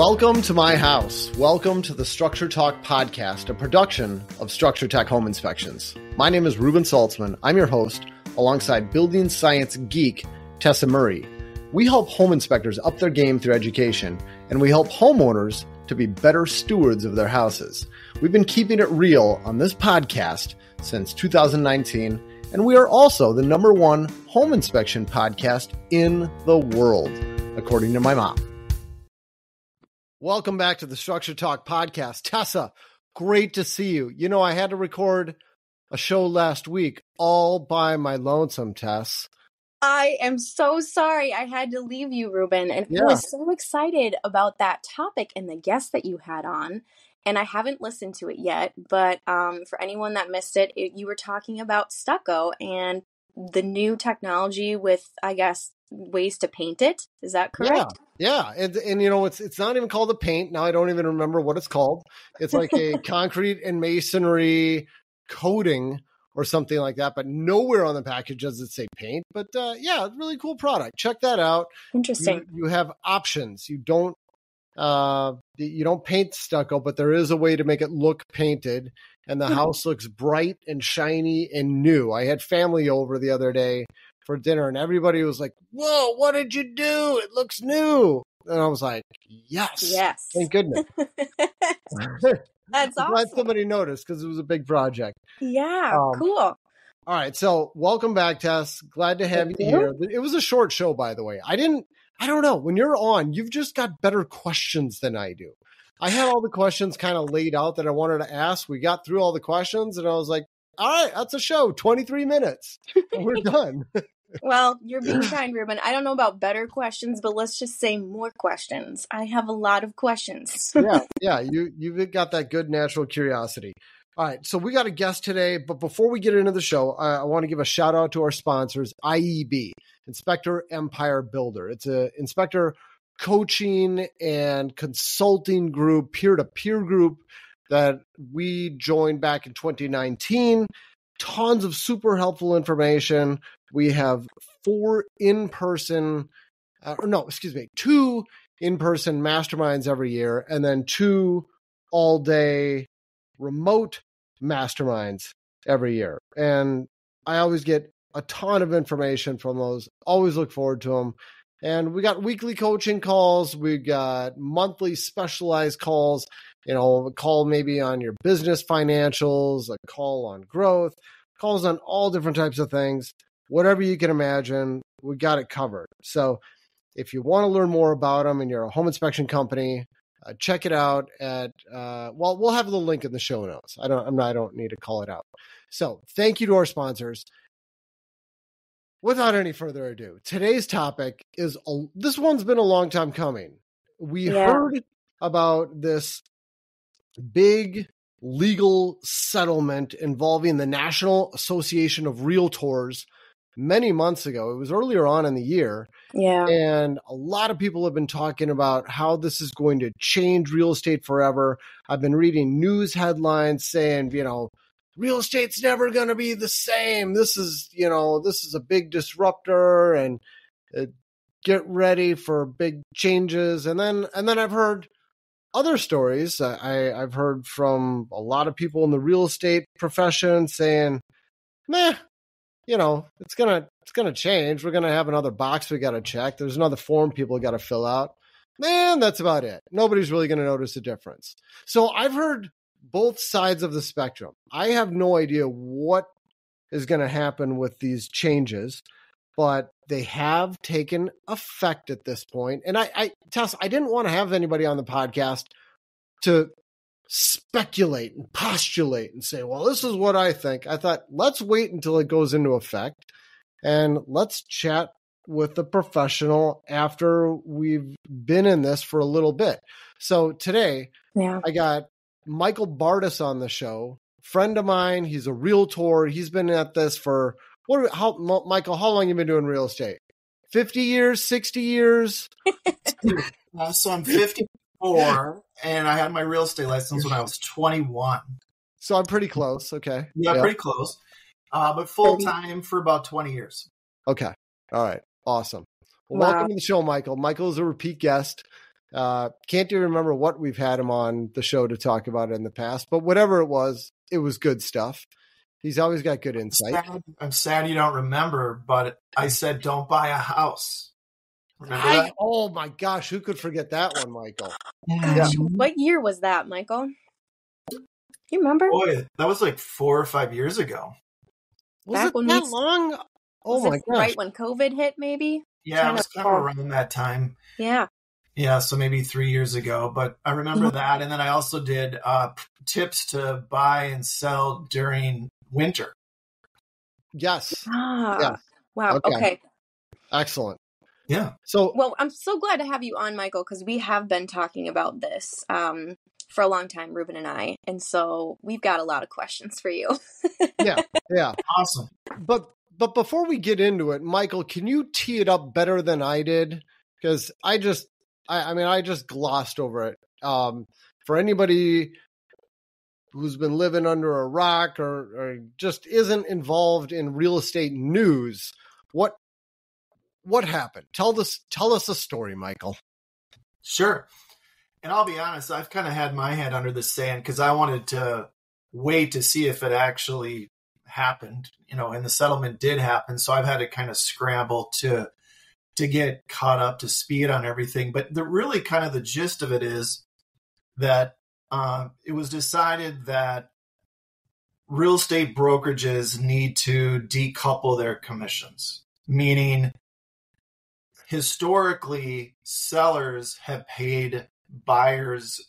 Welcome to my house. Welcome to the Structure Talk podcast, a production of Structure Tech Home Inspections. My name is Ruben Saltzman. I'm your host, alongside building science geek Tessa Murry. We help home inspectors up their game through education, and we help homeowners to be better stewards of their houses. We've been keeping it real on this podcast since 2019, and we are also the number one home inspection podcast in the world, according to my mom. Welcome back to the Structure Talk podcast. Tessa, great to see you. You know, I had to record a show last week all by my lonesome, Tess. I am so sorry I had to leave you, Ruben. And Yeah. I was so excited about that topic and the guest that you had on. And I haven't listened to it yet, but um, for anyone that missed it, it, you were talking about stucco and the new technology with, I guess, ways to paint it. Is that correct? Yeah, yeah. and and you know it's it's not even called a paint now. I don't even remember what it's called. It's like a concrete and masonry coating or something like that. But nowhere on the package does it say paint. But uh, yeah, really cool product. Check that out. Interesting. You, you have options. You don't uh you don't paint stucco, but there is a way to make it look painted, and the Mhm. house looks bright and shiny and new. I had family over the other day for dinner, and everybody was like, "Whoa, what did you do? It looks new." And I was like, "Yes, Yes. thank goodness." That's I'm glad somebody noticed because it was a big project. Yeah, Um, cool. All right, so welcome back, Tess. Glad to have Thank you you. here. It was a short show, by the way. I didn't. I don't know. When you're on, you've just got better questions than I do. I had all the questions kind of laid out that I wanted to ask. We got through all the questions, and I was like, "All right, that's a show. Twenty three minutes. We're done." Well, you're being kind, Ruben. I don't know about better questions, but let's just say more questions. I have a lot of questions. yeah, yeah. You you've got that good natural curiosity. All right, so we got a guest today, but before we get into the show, I, I want to give a shout out to our sponsors, IEB, Inspector Empire Builder. It's a inspector coaching and consulting group, peer to peer group that we joined back in 2019. Tons of super helpful information. We have four in person, uh, or no, excuse me, two in person masterminds every year, and then two all day remote masterminds every year. And I always get a ton of information from those. Always look forward to them. And we got weekly coaching calls. We got monthly specialized calls. You know, a call maybe on your business financials, a call on growth, calls on all different types of things. Whatever you can imagine, we got it covered. So if you want to learn more about them and you're a home inspection company, uh, check it out at uh, well we'll have the link in the show notes i don't i'm not i don't need to call it out so thank you to our sponsors without any further ado today's topic is a, this one's been a long time coming we Yeah. heard about this big legal settlement involving the national association of realtors many months ago it was earlier on in the year yeah. and a lot of people have been talking about how this is going to change real estate forever. I've been reading news headlines saying, you know, real estate's never going to be the same. This is, you know, this is a big disruptor and uh, get ready for big changes. And then, and then I've heard other stories. I, I've heard from a lot of people in the real estate profession saying, meh, you know, it's gonna it's gonna change. We're gonna have another box we gotta check. There's another form people gotta fill out. Man, that's about it. Nobody's really gonna notice a difference. So I've heard both sides of the spectrum. I have no idea what is gonna happen with these changes, but they have taken effect at this point. And I, I Tess, I didn't want to have anybody on the podcast to speculate and postulate and say, well, this is what I think. I thought, let's wait until it goes into effect and let's chat with the professional after we've been in this for a little bit. So today Yeah. I got Michael Bartus on the show, friend of mine. He's a realtor. He's been at this for what? How, Michael? How long you been doing real estate? Fifty years? Sixty years? Uh, so I'm 54, and I had my real estate license when I was 21. So I'm pretty close. Okay. Yeah, Yeah. pretty close. Uh, but full time for about 20 years. Okay. All right. Awesome. Well, Wow. Welcome to the show, Michael. Michael is a repeat guest. Uh, can't even remember what we've had him on the show to talk about in the past, but whatever it was, it was good stuff. He's always got good insight. I'm sad, I'm sad you don't remember, but I said don't buy a house. Remember I, that? oh my gosh, who could forget that one, Michael? Yeah. What year was that, Michael? You remember? Boy, that was like four or five years ago. Was Back it that we- long? Oh was my it gosh. right when COVID hit, maybe? Yeah, Kind it was kind of around that time. Yeah. Yeah, so maybe three years ago. But I remember Mhm. that, and then I also did uh, tips to buy and sell during winter. Yes. Ah. Yeah. Wow. Okay. okay. Excellent. Yeah, So Well, I'm so glad to have you on, Michael, because we have been talking about this um, for a long time, Ruben and I, and so we've got a lot of questions for you. yeah, Yeah. awesome. but but before we get into it, Michael, can you tee it up better than I did? Because I just, I, I mean, I just glossed over it. Um, for anybody who's been living under a rock or, or just isn't involved in real estate news, what what happened? Tell us tell us a story, Michael. Sure. And I'll be honest, I've kind of had my head under the sand because I wanted to wait to see if it actually happened, you know, and the settlement did happen. So I've had to kind of scramble to to get caught up to speed on everything. But the really kind of the gist of it is that um, it was decided that real estate brokerages need to decouple their commissions, meaning historically sellers have paid buyers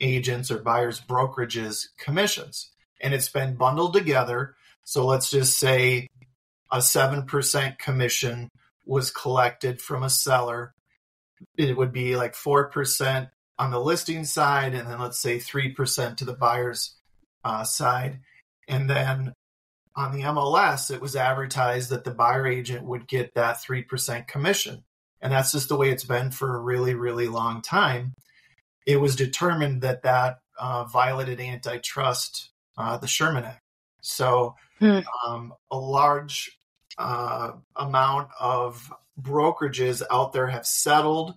agents or buyers brokerages commissions and it's been bundled together. So let's just say a 7% commission was collected from a seller. It would be like 4% on the listing side and then let's say 3% to the buyer's uh, side. And then on the MLS, it was advertised that the buyer agent would get that 3% commission. And that's just the way it's been for a really, really long time. It was determined that that uh, violated antitrust, uh, the Sherman Act. So Hmm. um, a large uh, amount of brokerages out there have settled,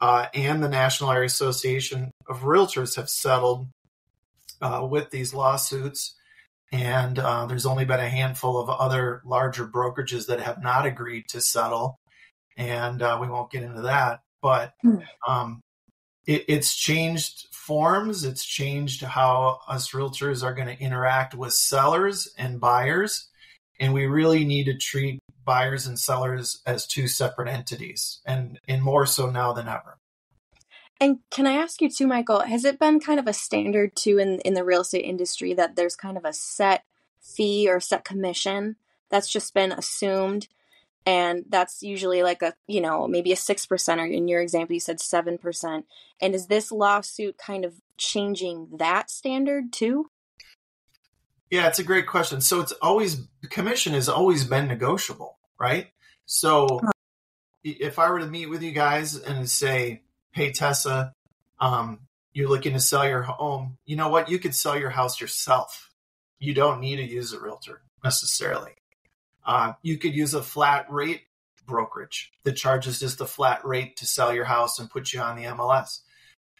uh, and the National Area Association of Realtors have settled uh, with these lawsuits and uh, there's only been a handful of other larger brokerages that have not agreed to settle, and uh, we won't get into that. But Hmm. um, it, it's changed forms. It's changed how us realtors are going to interact with sellers and buyers, and we really need to treat buyers and sellers as two separate entities, and and more so now than ever. And can I ask you too, Michael, has it been kind of a standard too in, in the real estate industry that there's kind of a set fee or set commission that's just been assumed? And that's usually like a, you know, maybe a 6%, or in your example, you said 7%. And is this lawsuit kind of changing that standard too? Yeah, it's a great question. So it's always commission has always been negotiable, right? So if I were to meet with you guys and say, "Hey Tessa, um, you're looking to sell your home," you know what? You could sell your house yourself. You don't need to use a realtor necessarily. Uh, you could use a flat rate brokerage that charges just a flat rate to sell your house and put you on the MLS.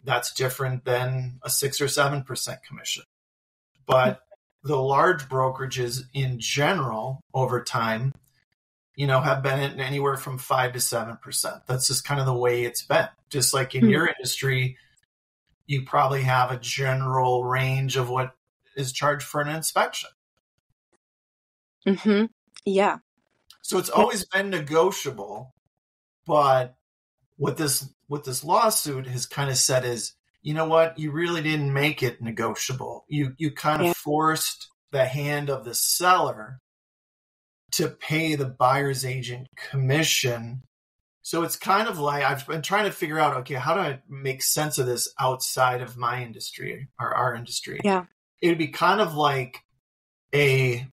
That's different than a six or seven percent commission. But the large brokerages in general over time, you know, have been anywhere from five to seven percent. That's just kind of the way it's been. Just like in Hmm. your industry, you probably have a general range of what is charged for an inspection. Mm-hmm. Yeah. So it's always been negotiable, but what this what this lawsuit has kind of said is, you know what, you really didn't make it negotiable. You you kind of Yeah. forced the hand of the seller to pay the buyer's agent commission. So it's kind of like I've been trying to figure out, okay, how do I make sense of this outside of my industry or our industry? Yeah. It would be kind of like a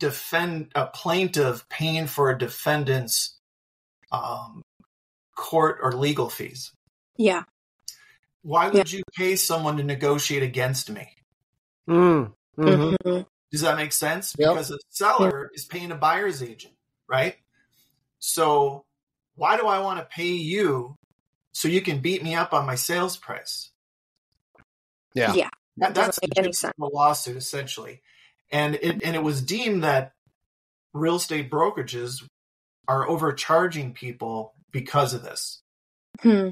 defend a plaintiff paying for a defendant's um, court or legal fees. Yeah. Why would you pay someone to negotiate against me? Mm, mhm. Mhm. Does that make sense? Yep. Because a seller is paying a buyer's agent, right? So why do I want to pay you so you can beat me up on my sales price. Yeah. Yeah. That, that's doesn't the make any gist of sense. the lawsuit essentially, and it and it was deemed that real estate brokerages are overcharging people because of this, Hmm.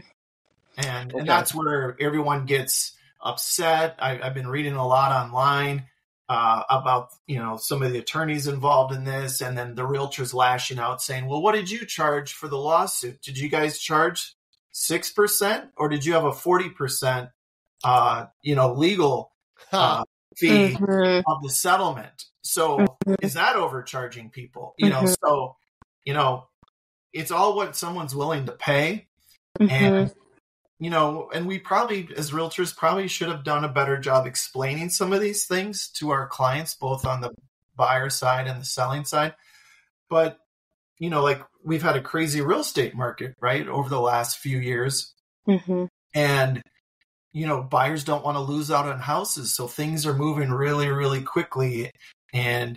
and Okay. and that's where everyone gets upset. I, I've been reading a lot online uh, about you know some of the attorneys involved in this, and then the realtors lashing out saying, "Well, what did you charge for the lawsuit? Did you guys charge six percent, or did you have a forty percent, uh, you know, legal uh, fee Mhm. of the settlement?" So Mhm. is that overcharging people? You know, Mhm. so you know, it's all what someone's willing to pay and you know and we probably as realtors probably should have done a better job explaining some of these things to our clients both on the buyer side and the selling side but you know like we've had a crazy real estate market right over the last few years Mhm. and you know buyers don't want to lose out on houses so things are moving really really quickly and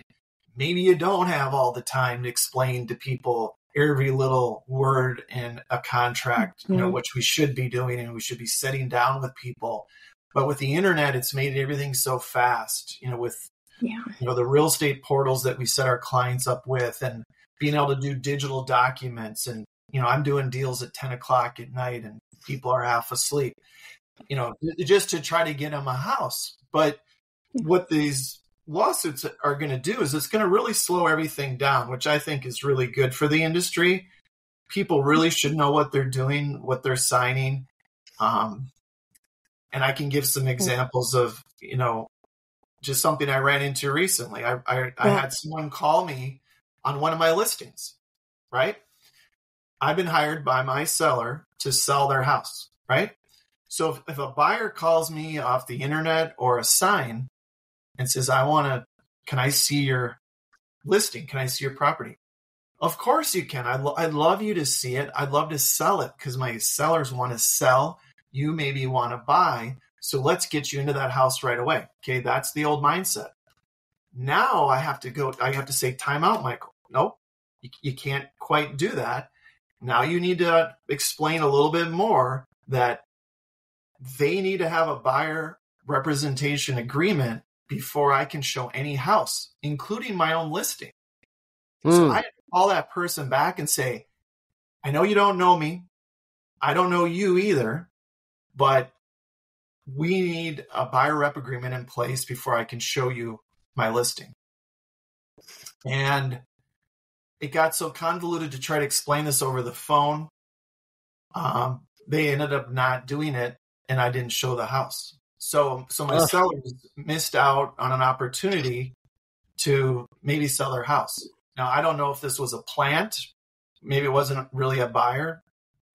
maybe you don't have all the time to explain to people every little word in a contract you know Mhm. which we should be doing and we should be sitting down with people but with the internet it's made everything so fast you know with Yeah. you know the real estate portals that we set our clients up with and being able to do digital documents and you know i'm doing deals at 10 o'clock at night and people are half asleep you know just to try to get them a house. But what these lawsuits are going to do is it's going to really slow everything down which i think is really good for the industry. People really should know what they're doing what they're signing. Um, and i can give some examples of you know just something I ran into recently. I, I, I had someone call me on one of my listings, right? I've been hired by my seller to sell their house, right? So if, if a buyer calls me off the internet or a sign and says, I want to, can I see your listing? Can I see your property? Of course you can. I'd, lo- I'd love you to see it. I'd love to sell it because my sellers want to sell. You maybe want to buy. So let's get you into that house right away. Okay, that's the old mindset. Now I have to go, I have to say, time out, Michael. Nope, you, you can't quite do that. Now you need to explain a little bit more that they need to have a buyer representation agreement before I can show any house, including my own listing. So Hmm. I call that person back and say, I know you don't know me. I don't know you either, but we need a buyer rep agreement in place before I can show you my listing. And it got so convoluted to try to explain this over the phone. Um, they ended up not doing it, and I didn't show the house. So, so my Ugh. sellers missed out on an opportunity to maybe sell their house. Now, I don't know if this was a plant. Maybe it wasn't really a buyer.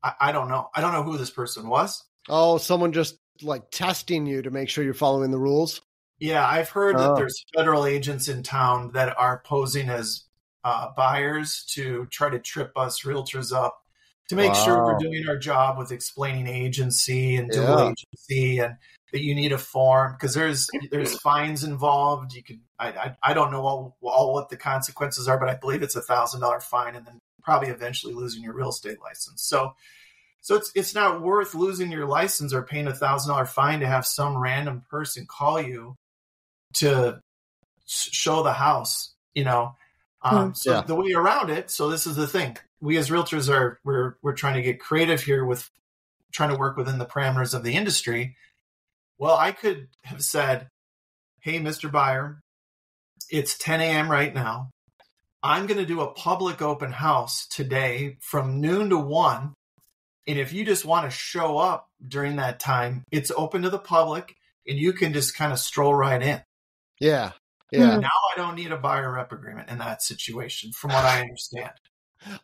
I, I don't know. I don't know who this person was. Oh, someone just like testing you to make sure you're following the rules. Yeah, I've heard Oh. that there's federal agents in town that are posing as uh, buyers to try to trip us realtors up to make sure we're doing our job with explaining agency and dual Yeah. agency and that you need a form because there's there's fines involved. You could I, I I don't know all, all what the consequences are, but I believe it's a thousand dollar fine and then probably eventually losing your real estate license. So so it's it's not worth losing your license or paying a thousand dollar fine to have some random person call you to show the house. You know, um, Hmm. so Yeah. the way around it. So this is the thing: we as realtors are we're we're trying to get creative here with trying to work within the parameters of the industry. Well, I could have said, "Hey, Mister Buyer, it's 10 a.m. right now. I'm going to do a public open house today from noon to one." And if you just want to show up during that time, it's open to the public and you can just kind of stroll right in. Yeah. Yeah. Now I don't need a buyer rep agreement in that situation, from what I understand.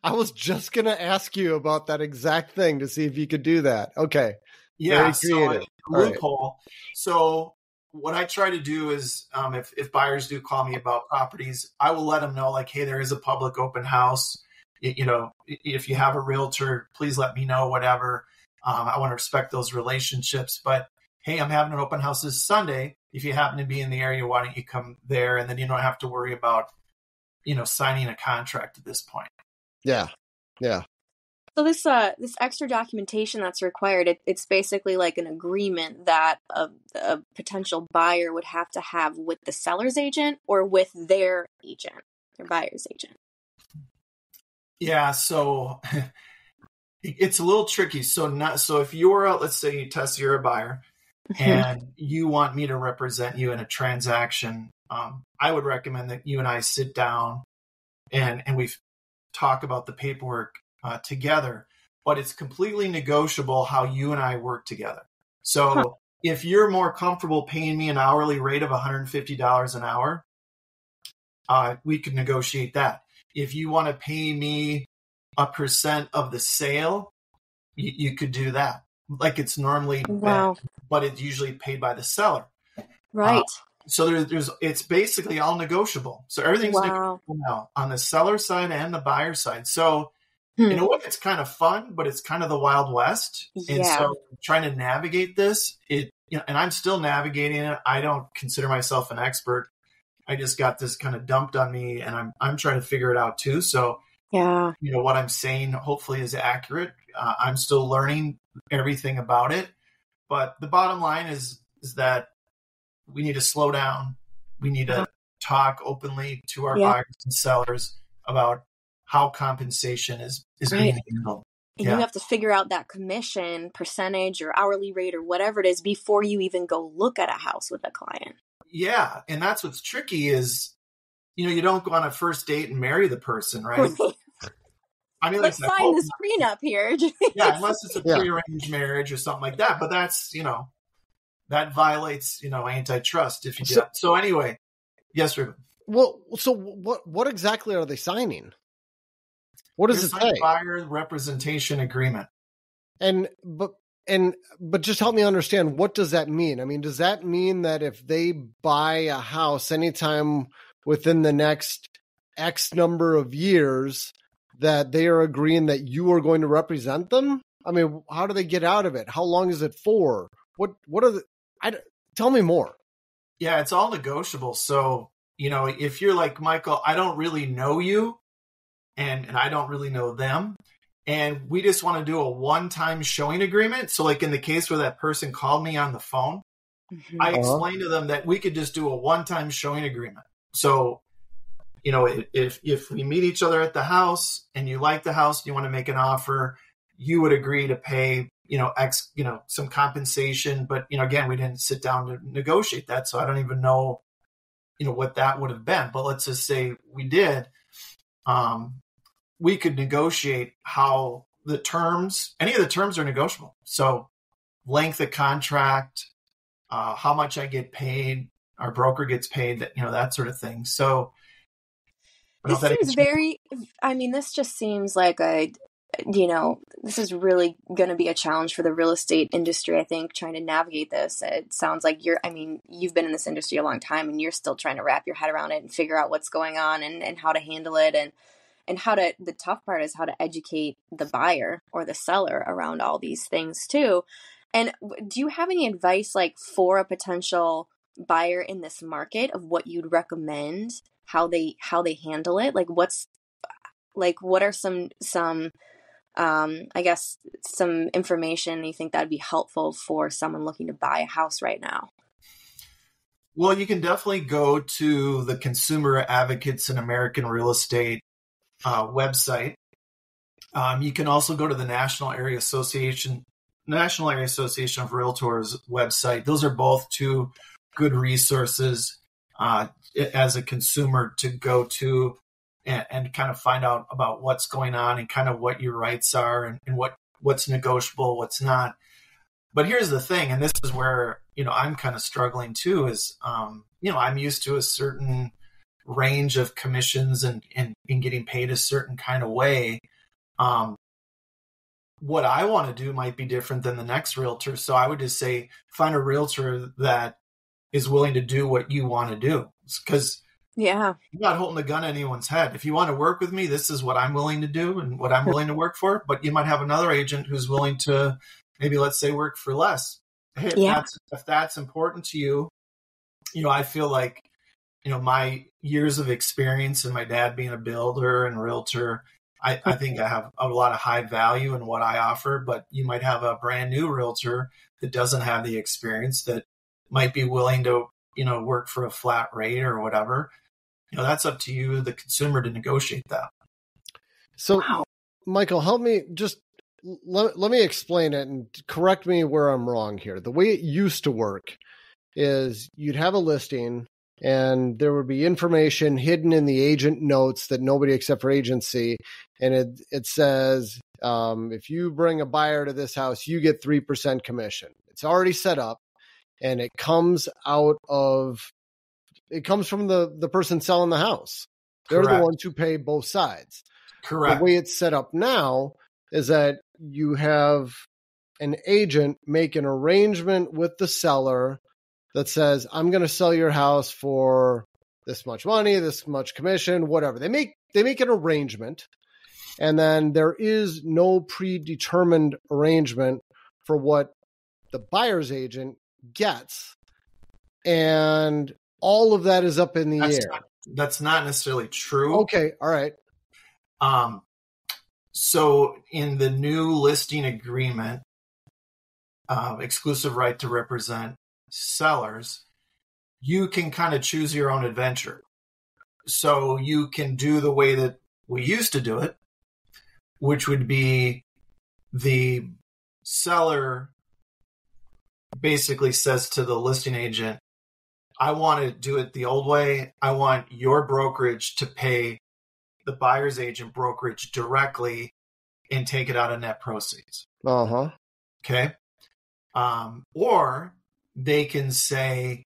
I was just going to ask you about that exact thing to see if you could do that. Okay. Yeah, so creative. it's a All right. loophole. So what I try to do is, um, if if buyers do call me about properties, I will let them know like, hey, there is a public open house. Y- You know, if you have a realtor, please let me know. Whatever. Um, I want to respect those relationships. But hey, I'm having an open house this Sunday. If you happen to be in the area, why don't you come there? And then you don't have to worry about, you know, signing a contract at this point. Yeah. Yeah. So this uh this extra documentation that's required, it, it's basically like an agreement that a, a potential buyer would have to have with the seller's agent or with their agent, their buyer's agent. Yeah, so it's a little tricky. So not so if you're a, let's say you test you're a buyer and you want me to represent you in a transaction, um, I would recommend that you and I sit down and and we talk about the paperwork uh, together, but it's completely negotiable how you and I work together. So huh. if you're more comfortable paying me an hourly rate of $150 an hour, uh, we could negotiate that. If you want to pay me a percent of the sale, you, you could do that. Like it's normally, wow. but it's usually paid by the seller. Right. Uh, so there, there's it's basically all negotiable. So everything's wow. negotiable now on the seller side and the buyer side. So Hmm. In a way, it's kind of fun, but it's kind of the Wild West. Yeah. And so trying to navigate this, it you know, and I'm still navigating it. I don't consider myself an expert. I just got this kind of dumped on me and I'm I'm trying to figure it out too. So yeah, you know what I'm saying hopefully is accurate. Uh, I'm still learning everything about it, but the bottom line is is that we need to slow down. We need to talk openly to our yeah. buyers and sellers about how compensation is is right. being handled. And yeah. you have to figure out that commission percentage or hourly rate or whatever it is before you even go look at a house with a client. Yeah, and that's what's tricky is you know, you don't go on a first date and marry the person, right? I mean, let's like, sign this prenup here. yeah, unless it's a yeah. prearranged marriage or something like that. But that's you know, that violates you know antitrust if you do. So, so anyway, yes, Ruben. Well, so what what exactly are they signing? What does it say? Buyer representation agreement. And but and but just help me understand what does that mean? I mean, does that mean that if they buy a house anytime within the next X number of years, that they are agreeing that you are going to represent them? I mean, how do they get out of it? How long is it for? What what are the? I tell me more. Yeah, it's all negotiable. So you know, if you're like Michael, I don't really know you, and and I don't really know them. And we just want to do a one-time showing agreement. So, like in the case where that person called me on the phone, mm-hmm. I uh-huh. explained to them that we could just do a one-time showing agreement. So, you know, if if we meet each other at the house and you like the house, you want to make an offer, you would agree to pay, you know, X, you know, some compensation. But you know, again, we didn't sit down to negotiate that, so I don't even know, you know, what that would have been. But let's just say we did. Um, we could negotiate how the terms, any of the terms are negotiable. So, length of contract, uh, how much I get paid, our broker gets paid, that you know that sort of thing. So, this seems very. I mean, this just seems like a, you know, this is really going to be a challenge for the real estate industry. I think trying to navigate this. It sounds like you're. I mean, you've been in this industry a long time, and you're still trying to wrap your head around it and figure out what's going on and and how to handle it and and how to the tough part is how to educate the buyer or the seller around all these things too and do you have any advice like for a potential buyer in this market of what you'd recommend how they how they handle it like what's like what are some some um i guess some information you think that'd be helpful for someone looking to buy a house right now well you can definitely go to the consumer advocates in american real estate uh, website. Um, you can also go to the National Area Association, National Area Association of Realtors website. Those are both two good resources uh, as a consumer to go to and, and, kind of find out about what's going on and kind of what your rights are and, and what what's negotiable, what's not. But here's the thing, and this is where you know I'm kind of struggling too. Is um, you know I'm used to a certain range of commissions and, and, and getting paid a certain kind of way. Um, what I want to do might be different than the next realtor. So I would just say find a realtor that is willing to do what you want to do. Because yeah, I'm not holding the gun to anyone's head. If you want to work with me, this is what I'm willing to do and what I'm willing to work for. But you might have another agent who's willing to maybe let's say work for less. Hey, if yeah. that's if that's important to you, you know, I feel like you know my years of experience and my dad being a builder and realtor I, I mm-hmm. think I have a lot of high value in what I offer, but you might have a brand new realtor that doesn't have the experience that might be willing to, you know, work for a flat rate or whatever. You know, that's up to you, the consumer, to negotiate that. So, wow. Michael, help me just let, let me explain it and correct me where I'm wrong here. The way it used to work is you'd have a listing and there would be information hidden in the agent notes that nobody except for agency and it it says um, if you bring a buyer to this house you get 3% commission it's already set up and it comes out of it comes from the the person selling the house they're Correct. the ones who pay both sides Correct. The way it's set up now is that you have an agent make an arrangement with the seller that says, I'm going to sell your house for this much money, this much commission, whatever. They make they make an arrangement and then there is no predetermined arrangement for what the buyer's agent gets. And all of that is up in the that's air. Not, that's not necessarily true. Okay, all right. Um so in the new listing agreement, uh, exclusive right to represent sellers, you can kind of choose your own adventure. So you can do the way that we used to do it, which would be the seller basically says to the listing agent, I want to do it the old way. I want your brokerage to pay the buyer's agent brokerage directly and take it out of net proceeds. Uh huh. Okay. Um, or they can say,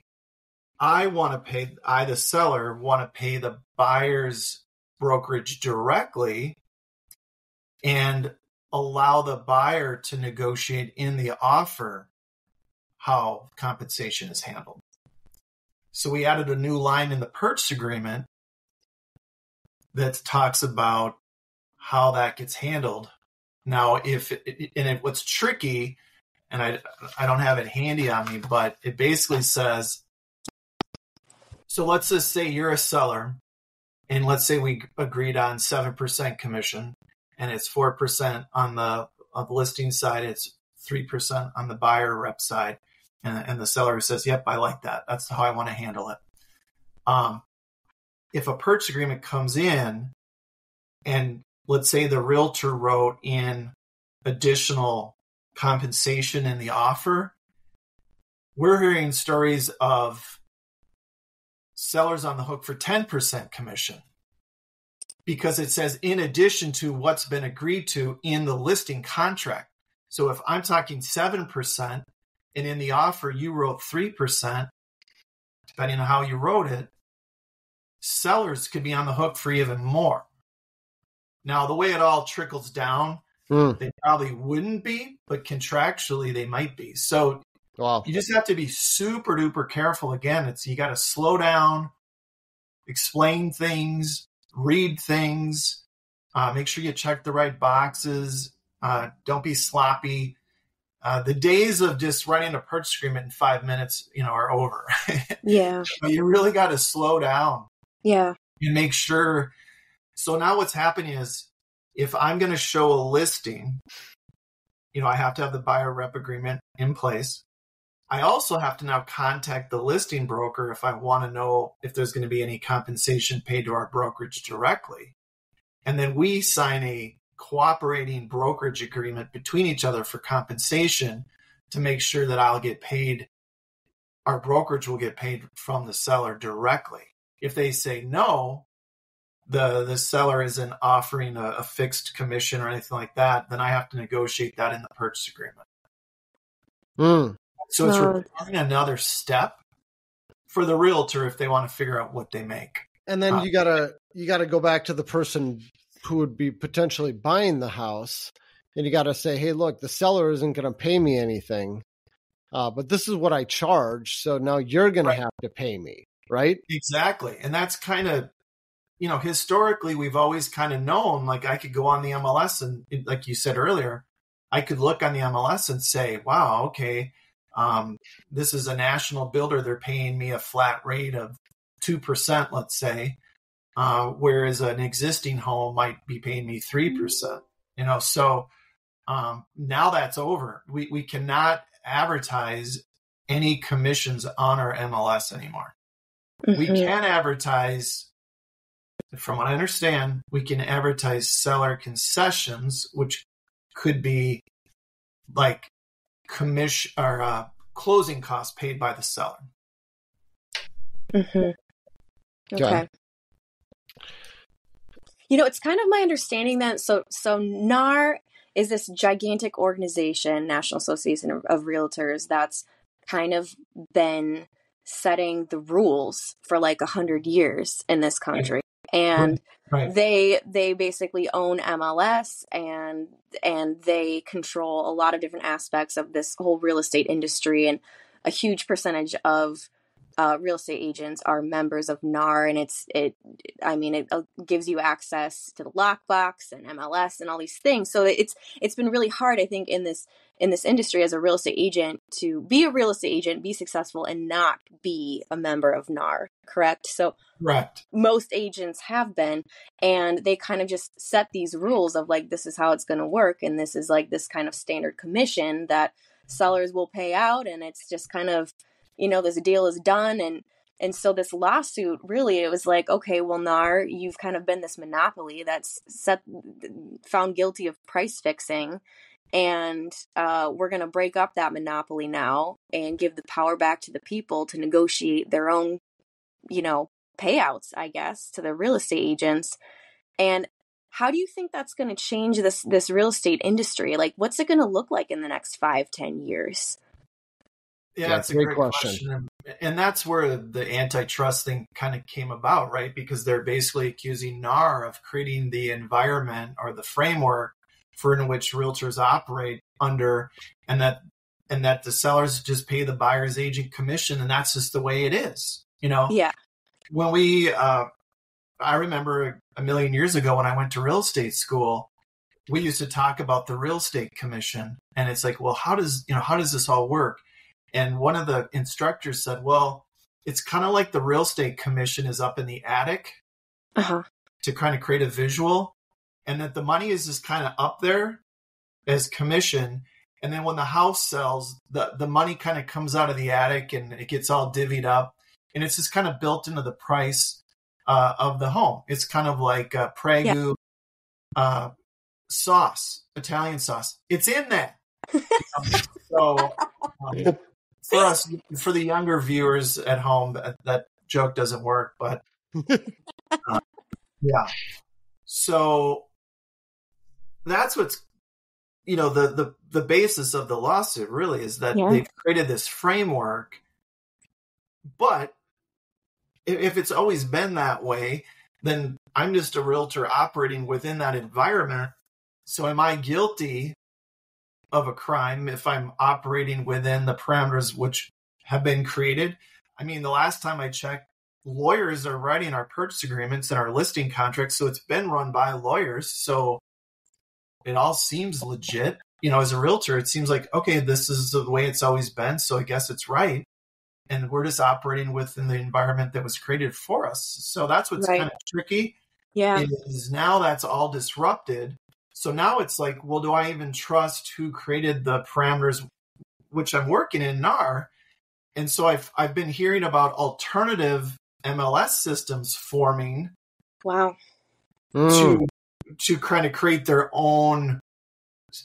I want to pay, I, the seller, want to pay the buyer's brokerage directly and allow the buyer to negotiate in the offer how compensation is handled. So we added a new line in the purchase agreement that talks about how that gets handled. Now, if and it, what's tricky and I I don't have it handy on me, but it basically says so let's just say you're a seller and let's say we agreed on 7% commission and it's 4% on the on the listing side, it's 3% on the buyer rep side and, and the seller says, "Yep, I like that. That's how I want to handle it." Um, if a purchase agreement comes in and let's say the realtor wrote in additional compensation in the offer, we're hearing stories of sellers on the hook for 10% commission because it says in addition to what's been agreed to in the listing contract. So if I'm talking 7% and in the offer you wrote 3%, depending on how you wrote it, sellers could be on the hook for even more. Now, the way it all trickles down Mm. They probably wouldn't be, but contractually they might be. So wow. you just have to be super duper careful. Again, it's you got to slow down, explain things, read things, uh, make sure you check the right boxes. Uh, don't be sloppy. Uh, the days of just writing a purchase agreement in five minutes, you know, are over. yeah. But you really got to slow down. Yeah. And make sure. So now what's happening is if I'm going to show a listing, you know, I have to have the buyer rep agreement in place. I also have to now contact the listing broker if I want to know if there's going to be any compensation paid to our brokerage directly. And then we sign a cooperating brokerage agreement between each other for compensation to make sure that I'll get paid, our brokerage will get paid from the seller directly. If they say no, the the seller isn't offering a, a, fixed commission or anything like that, then I have to negotiate that in the purchase agreement. Mm. So it's no. another step for the realtor if they want to figure out what they make. And then uh, you gotta you gotta go back to the person who would be potentially buying the house, and you gotta say, hey, look, the seller isn't gonna pay me anything, uh, but this is what I charge, so now you're gonna have to pay me, right? Exactly, and that's kind of you know, historically, we've always kind of known, like I could go on the MLS and, like you said earlier, I could look on the MLS and say, wow, okay, um, this is a national builder. They're paying me a flat rate of 2%, let's say. Uh, whereas an existing home might be paying me 3%. You know, so um, now that's over. We, we cannot advertise any commissions on our MLS anymore. Mm-hmm. We can advertise, from what I understand, we can advertise seller concessions, which could be like commission or uh, closing costs paid by the seller. Mm-hmm. Okay. You know, it's kind of my understanding that so so NAR is this gigantic organization, National Association of, of Realtors, that's kind of been setting the rules for like a hundred years in this country. And right. they they basically own MLS and and they control a lot of different aspects of this whole real estate industry and a huge percentage of uh, real estate agents are members of NAR, and it's it. I mean, it uh, gives you access to the lockbox and MLS and all these things. So it's it's been really hard, I think, in this in this industry as a real estate agent to be a real estate agent, be successful, and not be a member of NAR. Correct. So correct. Most agents have been, and they kind of just set these rules of like this is how it's going to work, and this is like this kind of standard commission that sellers will pay out, and it's just kind of you know this deal is done and and so this lawsuit really it was like okay well nar you've kind of been this monopoly that's set found guilty of price fixing and uh, we're going to break up that monopoly now and give the power back to the people to negotiate their own you know payouts i guess to the real estate agents. And how do you think that's going to change this this real estate industry? Like what's it going to look like in the next five ten years yeah, that's a great, great question. question. And that's where the antitrust thing kind of came about, right? Because they're basically accusing NAR of creating the environment or the framework for in which realtors operate under, and that and that the sellers just pay the buyer's agent commission, and that's just the way it is. You know? Yeah. When we, uh, I remember a million years ago when I went to real estate school, we used to talk about the real estate commission, and it's like, well, how does you know how does this all work? And one of the instructors said, well, it's kind of like the real estate commission is up in the attic uh-huh. to kind of create a visual, and that the money is just kind of up there as commission. And then when the house sells, the, the money kind of comes out of the attic and it gets all divvied up. And it's just kind of built into the price uh, of the home. It's kind of like a Prego yeah. uh, sauce, Italian sauce. It's in that. so um, for us, for the younger viewers at home, that, that joke doesn't work. But uh, yeah, so that's what's you know the the the basis of the lawsuit really is that yeah. they've created this framework, but if it's always been that way, then I'm just a realtor operating within that environment. So am I guilty of a crime if I'm operating within the parameters which have been created. I mean, the last time I checked, lawyers are writing our purchase agreements and our listing contracts, so it's been run by lawyers. So it all seems legit. You know, as a realtor, it seems like, okay, this is the way it's always been, so I guess it's right. And we're just operating within the environment that was created for us. So that's what's right. kind of tricky. Yeah. Is now that's all disrupted so now it's like, well, do I even trust who created the parameters which I'm working in NAR? And so I've I've been hearing about alternative MLS systems forming. Wow. To mm. to kind of create their own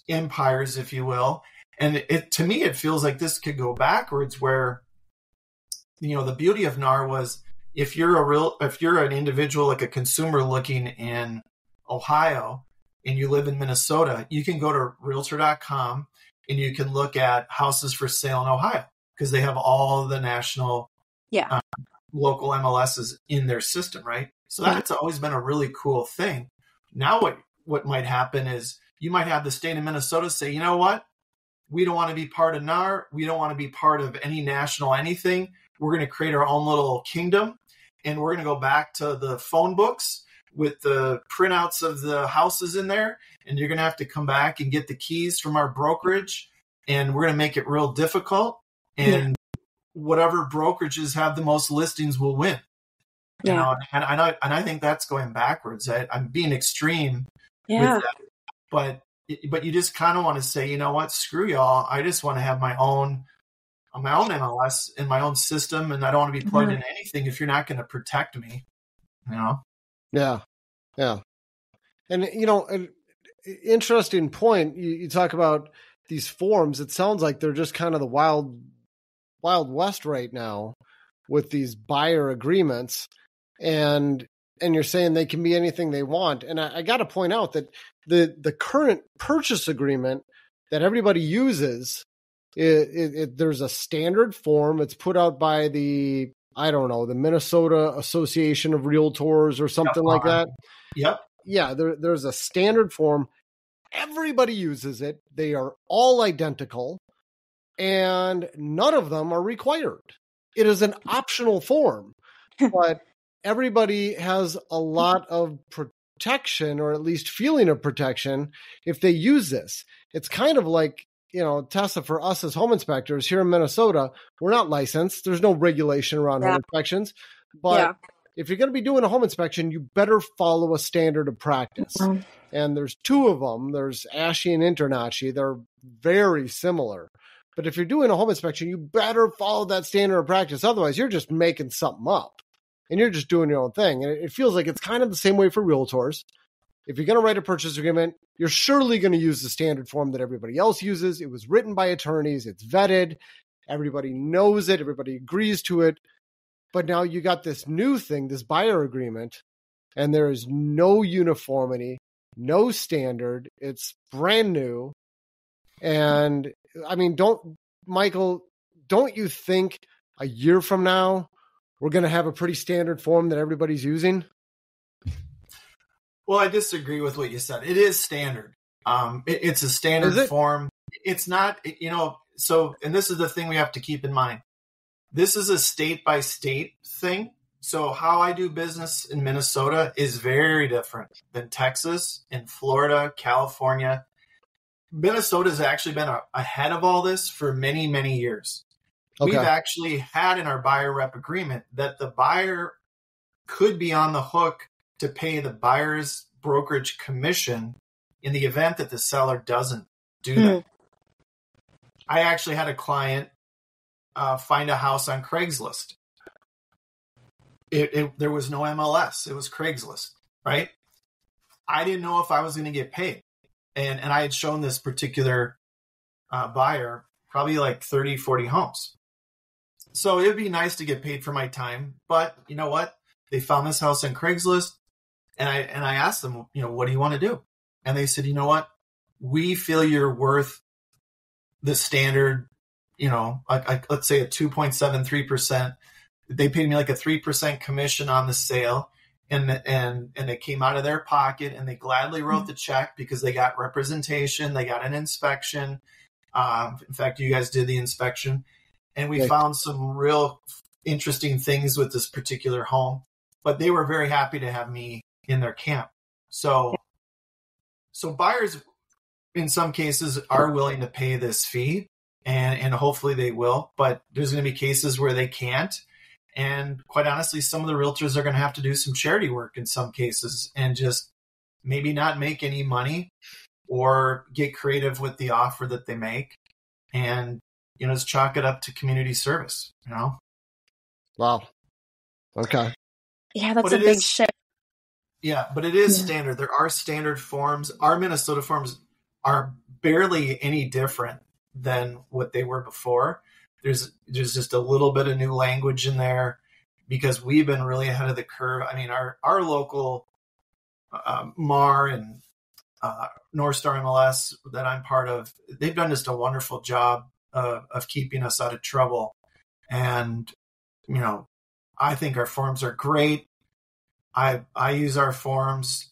empires, if you will. And it to me it feels like this could go backwards where you know the beauty of NAR was if you're a real if you're an individual like a consumer looking in Ohio and you live in Minnesota, you can go to realtor.com and you can look at houses for sale in Ohio because they have all the national yeah uh, local MLSs in their system, right? So that's always been a really cool thing. Now what what might happen is you might have the state of Minnesota say, "You know what? We don't want to be part of NAR. We don't want to be part of any national anything. We're going to create our own little kingdom and we're going to go back to the phone books with the printouts of the houses in there, and you're going to have to come back and get the keys from our brokerage, and we're going to make it real difficult. And yeah. whatever brokerages have the most listings will win. You know, and, and I and I think that's going backwards. I, am being extreme yeah. That, but but you just kind of want to say, you know what, screw y'all. I just want to have my own my own MLS in my own system, and I don't want to be plugged mm-hmm. into anything if you're not going to protect me. You know? Yeah, yeah. And eh, you know, an eh, interesting point. You, you talk about these forms. It sounds like they're just kind of the wild, wild west right now with these buyer agreements, and and you're saying they can be anything they want. And I, I got to point out that the the current purchase agreement that everybody uses, it, it, it, there's a standard form. It's put out by the I don't know the Minnesota Association of Realtors or something like that. Yep. Yeah, there, there's a standard form. Everybody uses it. They are all identical, and none of them are required. It is an optional form, but everybody has a lot of protection or at least feeling of protection if they use this. It's kind of like, you know, Tessa, for us as home inspectors here in Minnesota, we're not licensed. There's no regulation around yeah. home inspections. But yeah. if you're going to be doing a home inspection, you better follow a standard of practice. Mm-hmm. And there's two of them. There's ASHI and InterNACHI. They're very similar. But if you're doing a home inspection, you better follow that standard of practice. Otherwise, you're just making something up and you're just doing your own thing. And it feels like it's kind of the same way for realtors. If you're going to write a purchase agreement, you're surely going to use the standard form that everybody else uses. It was written by attorneys, it's vetted, everybody knows it, everybody agrees to it. But now you got this new thing, this buyer agreement, and there is no uniformity, no standard. It's brand new. And I mean, don't, Michael, don't you think a year from now, we're going to have a pretty standard form that everybody's using? Well, I disagree with what you said. It is standard. Um, it, it's a standard it? form. It's not, you know, so, and this is the thing we have to keep in mind. This is a state by state thing. So, how I do business in Minnesota is very different than Texas and Florida, California. Minnesota has actually been ahead of all this for many, many years. Okay. We've actually had in our buyer rep agreement that the buyer could be on the hook to pay the buyer's brokerage commission in the event that the seller doesn't do that. Hmm. I actually had a client uh, find a house on Craigslist. It, it, there was no MLS. It was Craigslist, right? I didn't know if I was going to get paid, and and I had shown this particular uh, buyer probably like 30, 40 homes. So it'd be nice to get paid for my time, but you know what? They found this house on Craigslist, and I and I asked them, you know, what do you want to do? And they said, you know what? We feel you're worth the standard, you know, like, like let's say a two point seven three percent. They paid me like a three percent commission on the sale, and and and it came out of their pocket, and they gladly wrote mm-hmm. the check because they got representation, they got an inspection. Um, in fact, you guys did the inspection and we right. found some real interesting things with this particular home. But they were very happy to have me in their camp. So, so buyers in some cases are willing to pay this fee, and and hopefully they will. But there's going to be cases where they can't. And quite honestly, some of the realtors are going to have to do some charity work in some cases and just maybe not make any money or get creative with the offer that they make. And you know, just chalk it up to community service, you know? Wow. Okay. Yeah, that's but a big is, shift. Yeah, but it is yeah. standard. There are standard forms. Our Minnesota forms are barely any different than what they were before. There's there's just a little bit of new language in there because we've been really ahead of the curve. I mean, our our local uh, MAR and uh, North Star MLS that I'm part of, they've done just a wonderful job uh, of keeping us out of trouble. And, you know, I think our forms are great. I, I use our forms,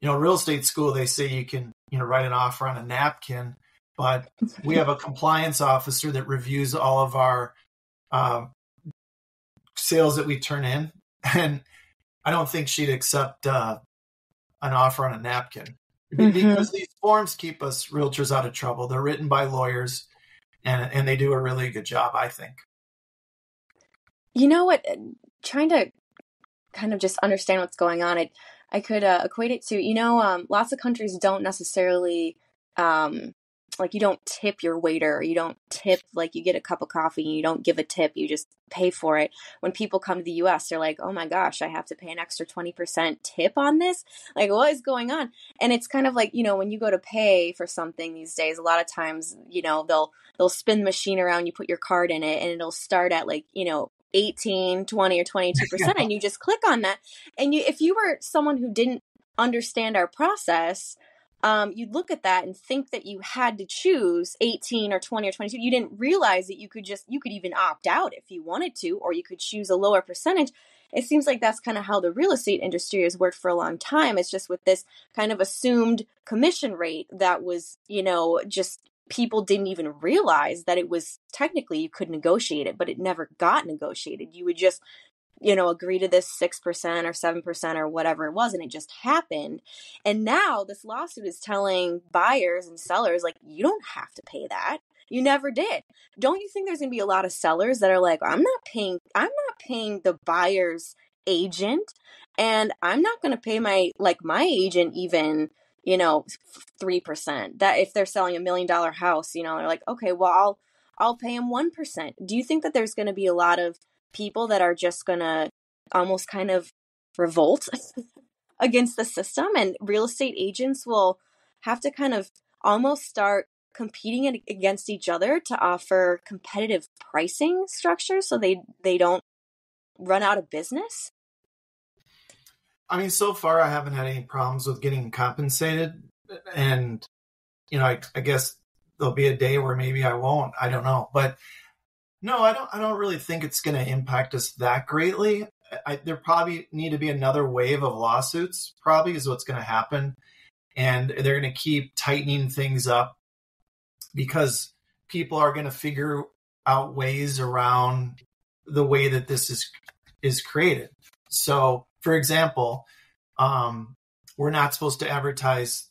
you know, real estate school, they say you can, you know, write an offer on a napkin, but we have a compliance officer that reviews all of our uh, sales that we turn in. And I don't think she'd accept uh, an offer on a napkin mm-hmm. because these forms keep us realtors out of trouble. They're written by lawyers and and they do a really good job, I think. You know what? Trying to kind of just understand what's going on, I I could uh, equate it to you know um, lots of countries don't necessarily um, like you don't tip your waiter or you don't tip like you get a cup of coffee and you don't give a tip you just pay for it. When people come to the us they're like oh my gosh i have to pay an extra 20% tip on this? Like what is going on? And it's kind of like you know when you go to pay for something these days a lot of times you know they'll they'll spin the machine around you put your card in it and it'll start at like you know 18 20 or 22% and you just click on that and you if you were someone who didn't understand our process um, you'd look at that and think that you had to choose 18 or 20 or 22 you didn't realize that you could just you could even opt out if you wanted to or you could choose a lower percentage. It seems like that's kind of how the real estate industry has worked for a long time. It's just with this kind of assumed commission rate that was you know just people didn't even realize that it was technically you could negotiate it but it never got negotiated you would just you know, agree to this 6% or 7% or whatever it was. And it just happened. And now this lawsuit is telling buyers and sellers, like, you don't have to pay that. You never did. Don't you think there's going to be a lot of sellers that are like, I'm not paying, I'm not paying the buyer's agent and I'm not going to pay my, like, my agent even, you know, 3%. That if they're selling a million dollar house, you know, they're like, okay, well, I'll, I'll pay him 1%. Do you think that there's going to be a lot of people that are just going to almost kind of revolt against the system and real estate agents will have to kind of almost start competing against each other to offer competitive pricing structures so they they don't run out of business i mean so far i haven't had any problems with getting compensated and you know i, I guess there'll be a day where maybe i won't i don't know but no, I don't. I don't really think it's going to impact us that greatly. I, there probably need to be another wave of lawsuits. Probably is what's going to happen, and they're going to keep tightening things up because people are going to figure out ways around the way that this is is created. So, for example, um, we're not supposed to advertise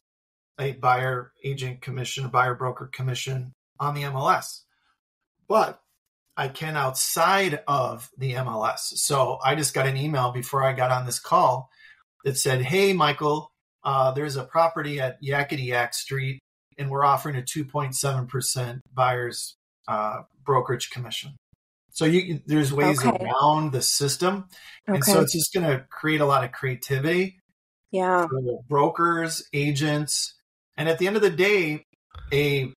a buyer agent commission, a buyer broker commission on the MLS, but I can outside of the MLS. So I just got an email before I got on this call that said, Hey, Michael, uh, there's a property at Yakety Yak Street, and we're offering a 2.7% buyer's uh, brokerage commission. So you, there's ways okay. around the system. Okay. And so it's just going to create a lot of creativity. Yeah. brokers, agents. And at the end of the day, a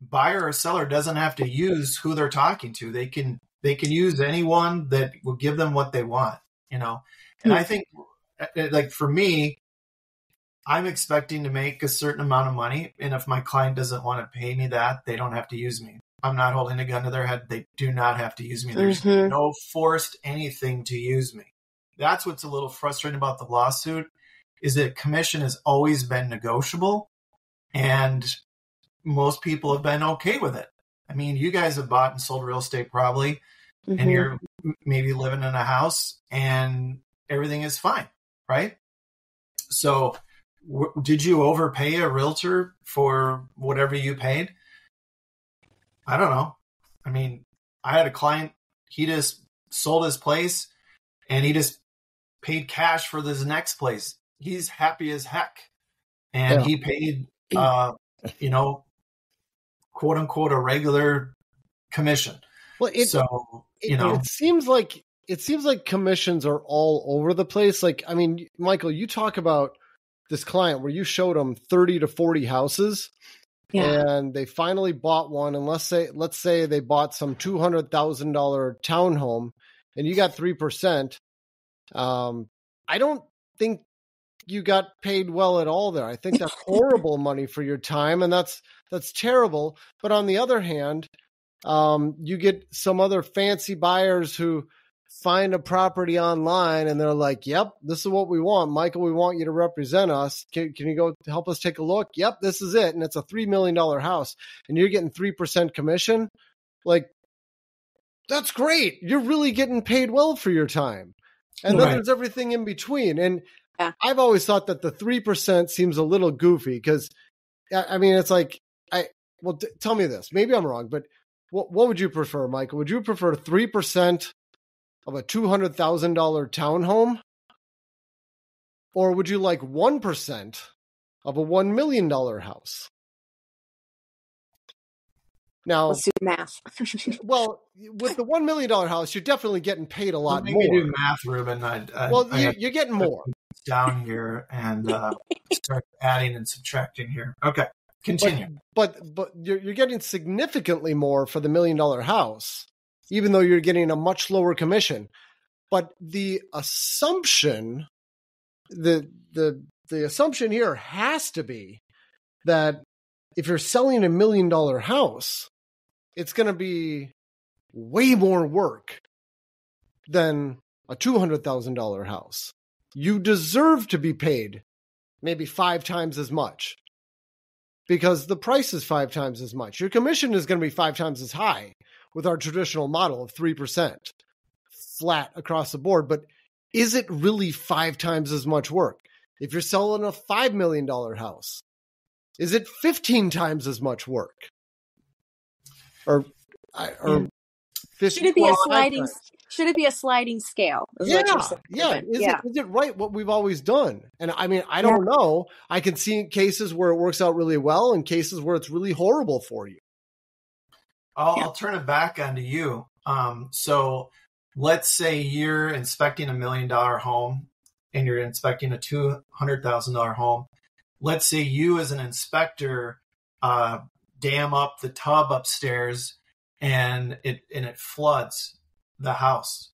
buyer or seller doesn't have to use who they're talking to. They can they can use anyone that will give them what they want, you know. And I think uh, uh, like for me, I'm expecting to make a certain amount of money and if my client doesn't want to pay me that, they don't have to use me. I'm not holding a gun to their head. They do not have to use me. There's mm-hmm. no forced anything to use me. That's what's a little frustrating about the lawsuit is that commission has always been negotiable and most people have been okay with it. I mean, you guys have bought and sold real estate probably, mm-hmm. and you're maybe living in a house and everything is fine, right? So, w- did you overpay a realtor for whatever you paid? I don't know. I mean, I had a client, he just sold his place and he just paid cash for this next place. He's happy as heck. And yeah. he paid, uh, you know, quote unquote a regular commission. Well, it, so you know, it seems like it seems like commissions are all over the place. Like, I mean, Michael, you talk about this client where you showed him thirty to forty houses. Yeah. And they finally bought one, and let's say let's say they bought some two hundred thousand dollar townhome, and you got three percent. Um, I don't think you got paid well at all there. I think that's horrible money for your time, and that's that's terrible. But on the other hand, um, you get some other fancy buyers who find a property online and they're like, "Yep, this is what we want, Michael. We want you to represent us. Can, can you go help us take a look? Yep, this is it." And it's a three million dollar house, and you're getting three percent commission. Like, that's great. You're really getting paid well for your time. And right. then there's everything in between. And yeah. I've always thought that the 3% seems a little goofy because, I mean, it's like, I, well, t- tell me this. Maybe I'm wrong, but what, what would you prefer, Michael? Would you prefer 3% of a $200,000 townhome Or would you like 1% of a $1 million house? Now, Let's do math. well, with the $1 million house, you're definitely getting paid a lot Let more. me do math, Ruben. I, I, well, I you, have you're getting more. down here and uh, start adding and subtracting here. Okay, continue. But but you're you're getting significantly more for the million dollar house, even though you're getting a much lower commission. But the assumption, the the the assumption here has to be that if you're selling a million dollar house, it's going to be way more work than a two hundred thousand dollar house. You deserve to be paid maybe five times as much because the price is five times as much. Your commission is going to be five times as high with our traditional model of 3% flat across the board. But is it really five times as much work? If you're selling a $5 million house, is it 15 times as much work? Or, or mm. 50, Should it be a sliding? Should it be a sliding scale? Yeah, what you're saying, yeah. Is, yeah. It, is it right what we've always done? And I mean, I don't know. I can see cases where it works out really well and cases where it's really horrible for you. I'll, Yeah. I'll turn it back onto you. Um, so let's say you're inspecting a million dollar home and you're inspecting a two hundred thousand dollar home. Let's say you, as an inspector, uh, dam up the tub upstairs and it and it floods the house.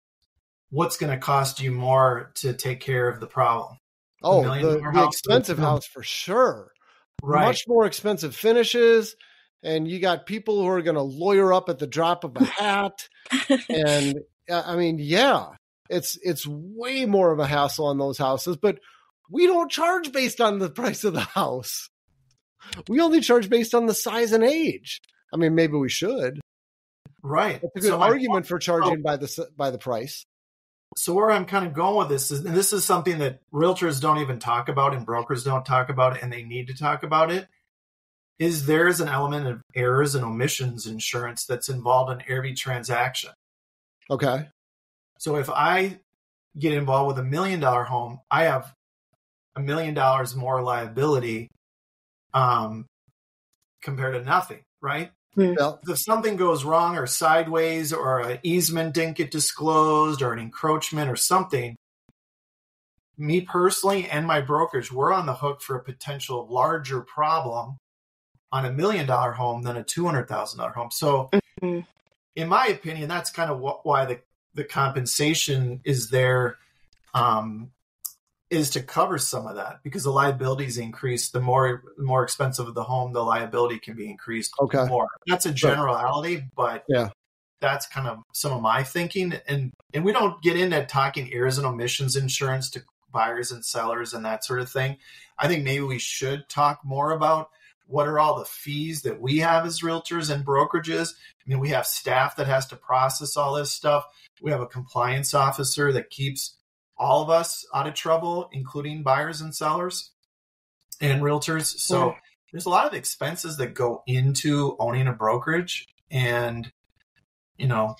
What's going to cost you more to take care of the problem? Oh, million the, the house expensive house for sure. Right. Much more expensive finishes. And you got people who are going to lawyer up at the drop of a hat. and uh, I mean, yeah, it's it's way more of a hassle on those houses. But we don't charge based on the price of the house. We only charge based on the size and age. I mean, maybe we should. right. That's a good So argument for charging by the by the price. so where I'm kind of going with this is, and this is something that realtors don't even talk about and brokers don't talk about, and they need to talk about it. Is there is an element of errors and omissions insurance that's involved in every transaction. Okay. So if I get involved with a million dollar home, I have a million dollars more liability um, compared to nothing, right? Well, if something goes wrong or sideways or an easement didn't get disclosed or an encroachment or something, me personally and my brokerage, we're on the hook for a potential larger problem on a million dollar home than a $200,000 home. So, Mhm. in my opinion, that's kind of what, why the, the compensation is there um, is to cover some of that because the liabilities increase. The more the more expensive the home, the liability can be increased Okay. more. That's a generality, but Yeah. that's kind of some of my thinking. And and we don't get into talking errors and omissions insurance to buyers and sellers and that sort of thing. I think maybe we should talk more about what are all the fees that we have as realtors and brokerages. I mean, we have staff that has to process all this stuff. We have a compliance officer that keeps all of us out of trouble, including buyers and sellers and realtors. So Yeah. there's a lot of expenses that go into owning a brokerage. And, you know,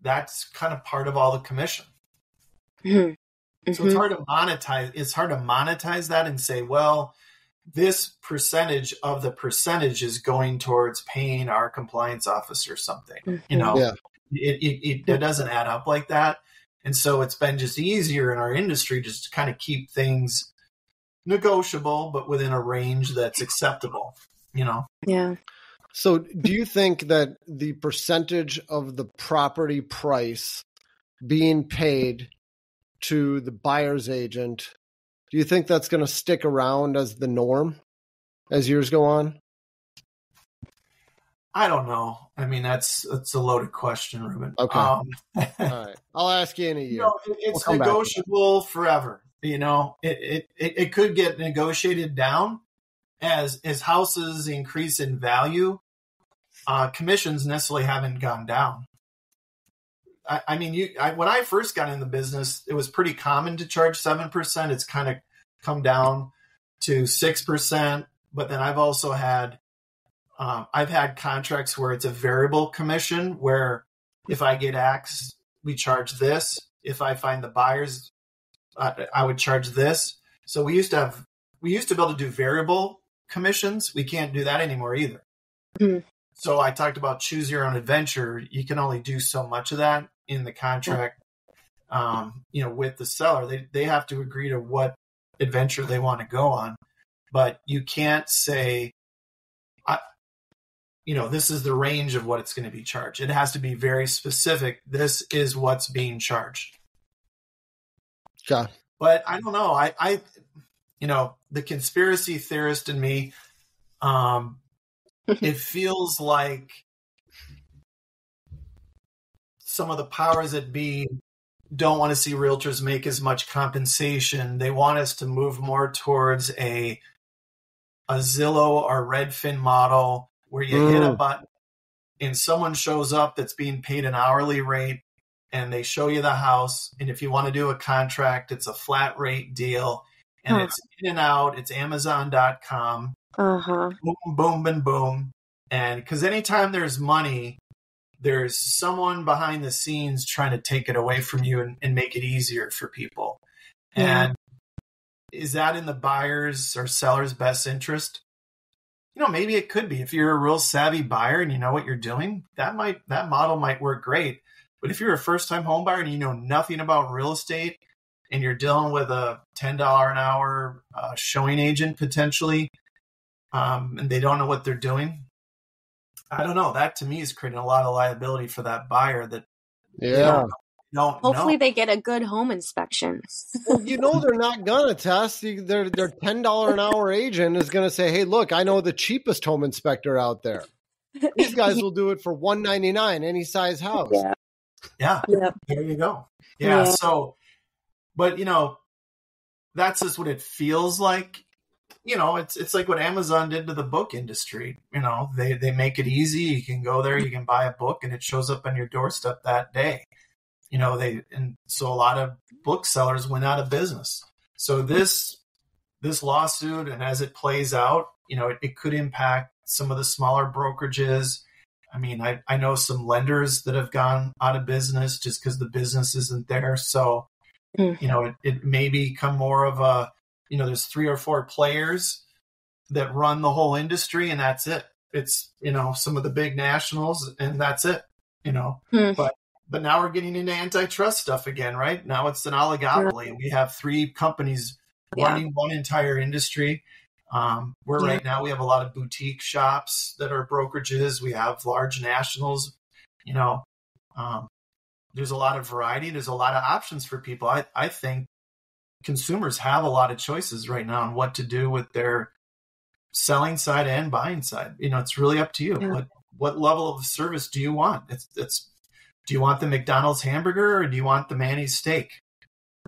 that's kind of part of all the commission. Mhm. So it's hard to monetize. It's hard to monetize that and say, well, this percentage of the percentage is going towards paying our compliance officer something. You mm-hmm. know, Yeah. it, it, it, it doesn't add up like that. And so it's been just easier in our industry just to kind of keep things negotiable, but within a range that's acceptable. You know, Yeah. So, do you think that the percentage of the property price being paid to the buyer's agent, do you think that's going to stick around as the norm as years go on? I don't know. I mean, that's that's a loaded question, Ruben. Okay. Um, All right. I'll ask you in a you year. know, it- it's come back to that. negotiable forever. You know, it, it, it, it could get negotiated down as as houses increase in value. Uh, commissions necessarily haven't gone down. I, I mean, you I, when I first got in the business, it was pretty common to charge seven percent. It's kind of come down to six percent. But then I've also had um, I've had contracts where it's a variable commission where if I get X, we charge this. If I find the buyers I, I would charge this. So we used to have we used to be able to do variable commissions. We can't do that anymore either. Mhm. So I talked about choose your own adventure. You can only do so much of that in the contract. Um, you know, with the seller, they they have to agree to what adventure they want to go on, but you can't say, I, you know, this is the range of what it's going to be charged. It has to be very specific. This is what's being charged. Okay. But I don't know. I, I, you know, the conspiracy theorist in me, um, it feels like some of the powers that be don't want to see realtors make as much compensation. They want us to move more towards a a Zillow or Redfin model where you hit a Mm. button and someone shows up that's being paid an hourly rate and they show you the house and if you want to do a contract it's a flat rate deal and Huh. it's in and out it's amazon.com Uh huh. boom, boom, and boom. And because anytime there's money, there's someone behind the scenes trying to take it away from you and, and make it easier for people. Yeah. And is that in the buyer's or seller's best interest? You know, maybe it could be. If you're a real savvy buyer and you know what you're doing, that might that model might work great. But if you're a first time home buyer and you know nothing about real estate and you're dealing with a ten dollar an hour uh, showing agent potentially, um, and they don't know what they're doing. I don't know. That to me is creating a lot of liability for that buyer that Yeah. don't, don't Hopefully, know. they get a good home inspection. Well, you know they're not gonna test. Their their ten dollar an hour agent is gonna say, "Hey, look, I know the cheapest home inspector out there. These guys will do it for one ninety nine, any size house." yeah. Yeah, Yep. there you go. Yeah, Yeah. So, but you know, that's just what it feels like. You know, it's it's like what Amazon did to the book industry. You know, they they make it easy. You can go there, you can buy a book, and it shows up on your doorstep that day. You know, they and so a lot of booksellers went out of business. So this this lawsuit, and as it plays out, you know, it, it could impact some of the smaller brokerages. I mean, I, I know some lenders that have gone out of business just because the business isn't there. So, Mm. you know, it, it may become more of a, you know, there's three or four players that run the whole industry and that's it. It's, you know, some of the big nationals and that's it, you know. Hmm. But but now we're getting into antitrust stuff again, right? Now it's an oligopoly. We have three companies Yeah. running one entire industry. Um, where Yeah. right now we have a lot of boutique shops that are brokerages. We have large nationals. You know, um, there's a lot of variety. There's a lot of options for people. I, I think consumers have a lot of choices right now on what to do with their selling side and buying side. You know, it's really up to you. Yeah. What what level of service do you want? It's it's do you want the McDonald's hamburger or do you want the Manny's steak?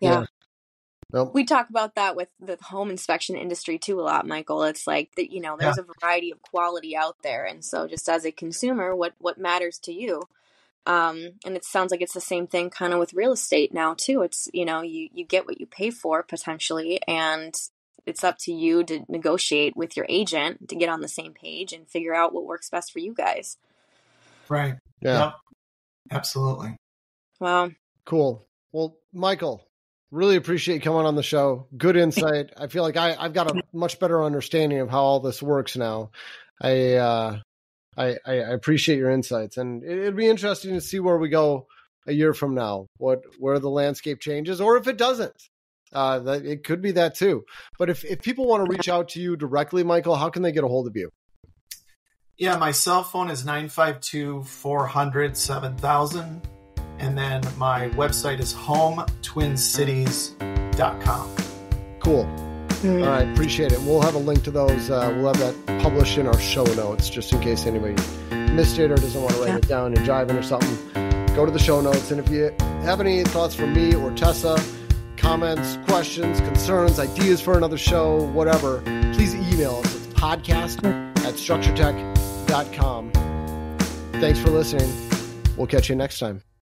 Yeah. Nope. We talk about that with the home inspection industry too a lot, Michael. It's like that, you know, there's a variety of quality out there, and so just as a consumer, what what matters to you? Um, and it sounds like it's the same thing kind of with real estate now too. It's you know you you get what you pay for potentially, and it's up to you to negotiate with your agent to get on the same page and figure out what works best for you guys. Right. Yeah. Yep. Absolutely. Wow. Cool. Well, Michael, really appreciate you coming on the show. Good insight. I feel like I, I've got a much better understanding of how all this works now. I uh, I, I appreciate your insights, and it, it'd be interesting to see where we go a year from now. What where the landscape changes, or if it doesn't. Uh, that it could be that too. But if if people want to reach out to you directly, Michael, how can they get a hold of you? Yeah, my cell phone is 952 400 7000. And then my website is hometwincities.com. Cool. Mm. All right, appreciate it. We'll have a link to those. Uh, we'll have that published in our show notes, just in case anybody missed it or doesn't want to write Yeah. it down and driving or something. Go to the show notes, and if you have any thoughts from me or Tessa, comments, questions, concerns, ideas for another show, whatever, please email us. It's podcast at structuretech.com. Thanks for listening. We'll catch you next time.